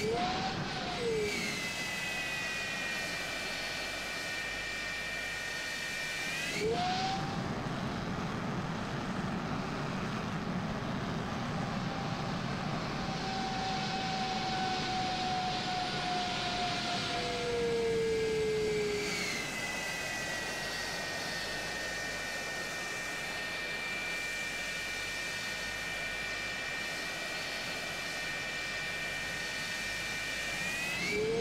Yeah. Yeah.